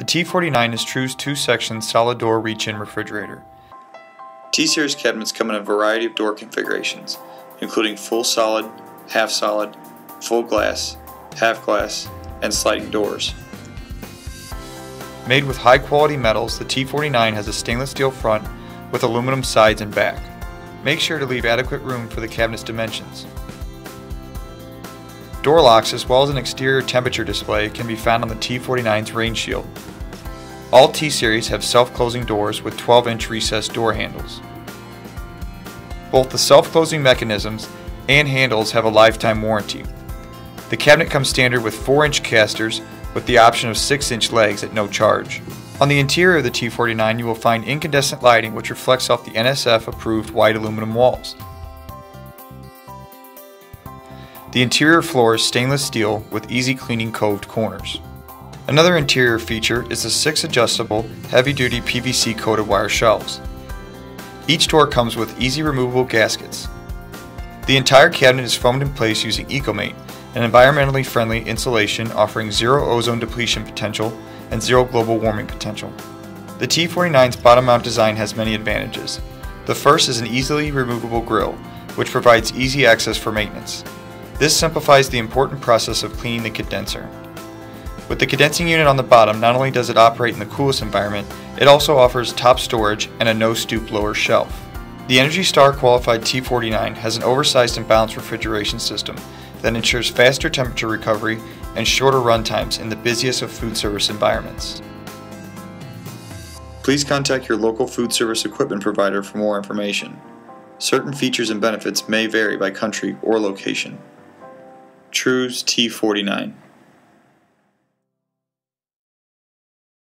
The T49 is True's two-section solid door reach-in refrigerator. T-Series cabinets come in a variety of door configurations, including full solid, half solid, full glass, half glass, and sliding doors. Made with high quality metals, the T49 has a stainless steel front with aluminum sides and back. Make sure to leave adequate room for the cabinet's dimensions. Door locks as well as an exterior temperature display can be found on the T49's rain shield. All T-Series have self-closing doors with 12-inch recessed door handles. Both the self-closing mechanisms and handles have a lifetime warranty. The cabinet comes standard with 4-inch casters with the option of 6-inch legs at no charge. On the interior of the T49 you will find incandescent lighting which reflects off the NSF approved white aluminum walls. The interior floor is stainless steel with easy cleaning coved corners. Another interior feature is the six adjustable, heavy-duty PVC coated wire shelves. Each door comes with easy removable gaskets. The entire cabinet is foamed in place using EcoMate, an environmentally friendly insulation offering zero ozone depletion potential and zero global warming potential. The T49's bottom mount design has many advantages. The first is an easily removable grill, which provides easy access for maintenance. This simplifies the important process of cleaning the condenser. With the condensing unit on the bottom, not only does it operate in the coolest environment, it also offers top storage and a no-stoop lower shelf. The Energy Star qualified T49 has an oversized and balanced refrigeration system that ensures faster temperature recovery and shorter run times in the busiest of food service environments. Please contact your local food service equipment provider for more information. Certain features and benefits may vary by country or location. True's T49.